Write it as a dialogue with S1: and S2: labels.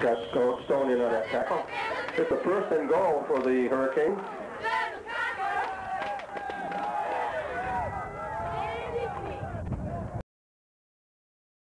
S1: Got Stone in on that tackle. It's a first and goal for the Hurricanes.